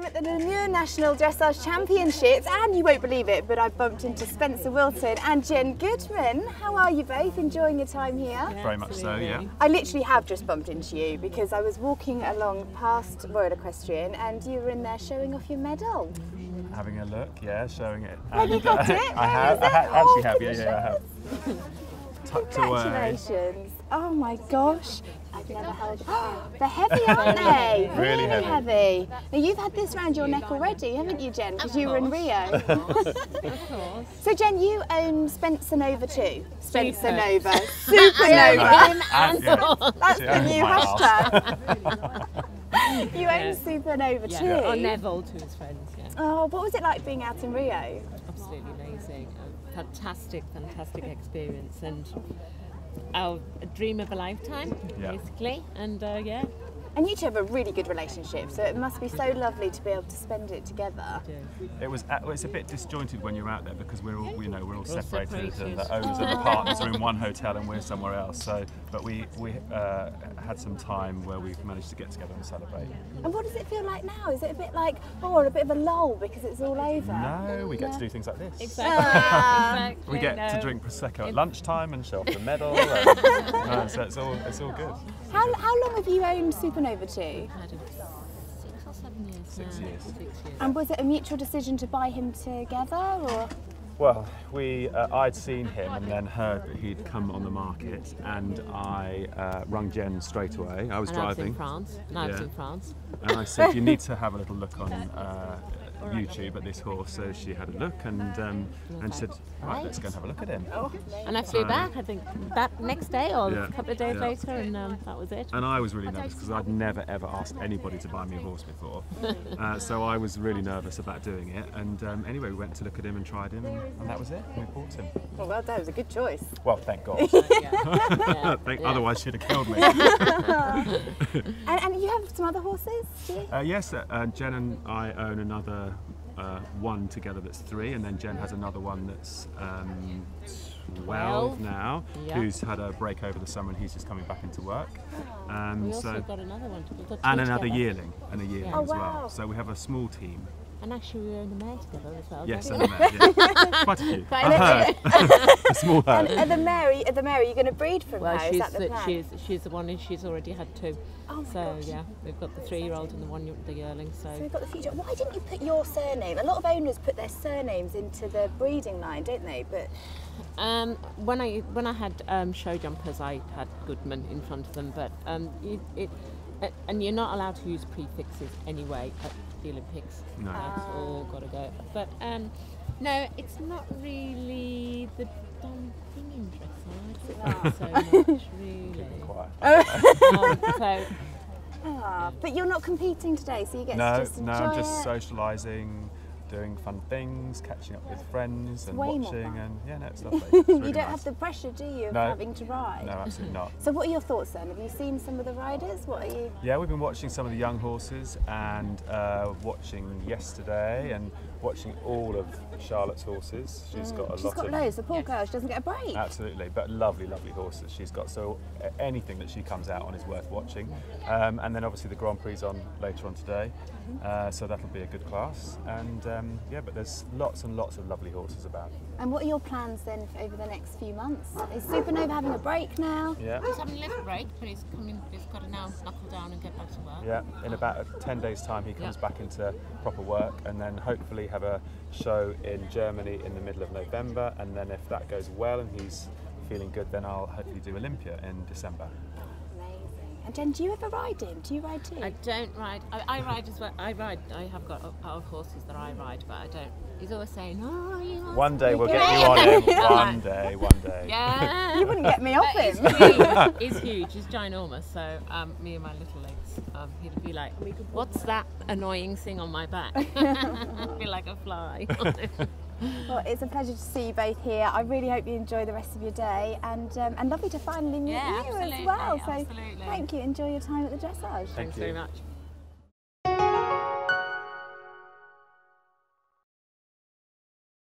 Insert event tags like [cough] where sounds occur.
I'm at the LeMieux National Dressage Championships, and you won't believe it, but I've bumped into Spencer Wilton and Jen Goodman. How are you both? Enjoying your time here? Very much so, yeah. I literally have just bumped into you because I was walking along past Royal Equestrian, and you were in there showing off your medal. Having a look, yeah, showing it. Have you got uh, it? [laughs] I have, is I it? Oh, actually have, yeah, yeah, I have. Tucked away. Congratulations. Oh my gosh. I've never held. [gasps] They're heavy, aren't [laughs] they? Really heavy. Now you've had this round your neck already, haven't you, Jen? Because you were in Rio. [laughs] So Jen, you own Spencer Nova too. Spencer Super. [laughs] Nova. Supernova. And, yeah, That's she the new hashtag. you own Yeah. Supernova too. Or Neville to his friends, yeah. Oh, what was it like being out in Rio? Absolutely amazing. A fantastic, fantastic experience and our a dream of a lifetime, Yeah. basically. And uh, yeah, And you two have a really good relationship, so it must be so lovely to be able to spend it together. It was uh, well, it's a bit disjointed when you're out there because we're all you know we're all We're separated, separated. and the owners and the [laughs] partners are in one hotel and we're somewhere else. So, but we we uh, had some time where we've managed to get together and celebrate. And what does it feel like now? Is it a bit like, oh, a bit of a lull because it's all over? No, we get No. to do things like this. Exactly. Ah. exactly. We get to drink prosecco at lunchtime and show off the medal. [laughs] and, no, so it's all it's all good. How, how long have you owned Supernova 2? Had a six or seven years Six now. years. Six years. And was it a mutual decision to buy him together, or Well, we uh, I'd seen him and then heard that he'd come on the market, and I uh, rung Jen straight away. I was and I was driving. in France. And I was Yeah. in France. And I said, you need to have a little look on uh, YouTube at this horse. So she had a look and um, and said, right, let's go and have a look at him. And I flew So- back, I think, that next day or Yeah. a couple of days Yeah. later, and um, that was it. And I was really nervous because I'd never ever asked anybody to buy me a horse before. [laughs] Uh, so I was really nervous about doing it. And um, anyway, we went to look at him and tried him, and, and that was it. We bought him. well, well, that was a good choice. Well, thank God. [laughs] yeah. [laughs] Thank- Yeah. Otherwise, she'd have killed me. And, and you have some other horses, do you? Uh, yes, uh, uh, Jen and I own another uh, one together that's three, and then Jen has another one that's um, 12 Twelve. now, Yeah. who's had a break over the summer and he's just coming back into work. Um, We also so, got another one. Got and another yearling, and a yearling Oh, as wow. well. So we have a small team. And actually, we were in the mare together as well. Yes, don't and we? a mare, yeah. [laughs] quite a few. Quite a a herd, [laughs] [laughs] a small And herd. are the Mary, are the Mary, you're going to breed from Well, her? Is she's that the the, plan? she's she's the one, and she's already had two. Oh my so gosh. yeah, we've got the three-year-old and the one, the yearling. So, So we've got the future. Why didn't you put your surname? A lot of owners put their surnames into the breeding line, don't they? But um, when I when I had um, show jumpers, I had Goodman in front of them, but um, it, it uh, and you're not allowed to use prefixes anyway at the Olympics. No. That's all got to go. But um, no, it's not really the dumb thing in dressage. so much, [laughs] really. Quiet. um, so ah, but you're not competing today, so you get to No, just no, enjoy I'm just socialising, doing fun things, catching up with friends and watching, and yeah, no, it's [laughs] lovely. It's really you don't nice. have the pressure, do you, of No. having to ride? No, absolutely not. [laughs] So what are your thoughts then? Have you seen some of the riders? What are you? Yeah, we've been watching some of the young horses and uh, watching yesterday and watching all of Charlotte's horses. She's got a Mm. She's lot got of loads. The poor girl, she doesn't get a break. absolutely, but lovely, lovely horses. She's got so anything that she comes out on is worth watching. Um, and then obviously the Grand Prix is on later on today, Mm-hmm. uh, so that'll be a good class. And um, Um, yeah, but there's lots and lots of lovely horses about. And what are your plans then for over the next few months? Is Supernova having a break now? Yeah. he's having a little break, but he's coming. He's got to now knuckle down and get back to work. Yeah, in about 10 days' time, he comes Yeah. back into proper work and then hopefully have a show in Germany in the middle of November. And then, if that goes well and he's feeling good, then I'll hopefully do Olympia in December. Amazing. And Jen, do you ever ride him? Do you ride too? I don't ride. I, I ride as well. I ride. I have got a pair of horses that I ride, but I don't. He's always saying, "Oh, you One day we'll get you on him. [laughs] One day, one day. Yeah. [laughs] you wouldn't get me off But he's him. huge. [laughs] He's huge. He's ginormous. So um, me and my little legs, um, he'd be like, "What's that annoying thing on my back?" I'd be like a fly. Well, it's a pleasure to see you both here. I really hope you enjoy the rest of your day, and um, and lovely to finally meet Yeah, you as absolutely, well. So absolutely. thank you. Enjoy your time at the dressage. Thanks you. very much.